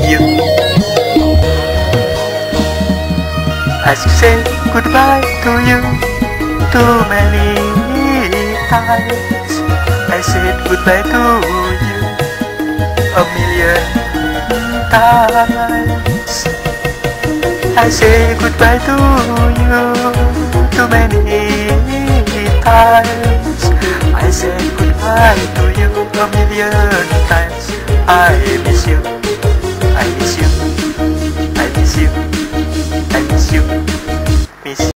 you. I say goodbye to you too many times. I said goodbye to you a million times. I say goodbye to you too many times. I say goodbye to you a million times. I miss you. guys.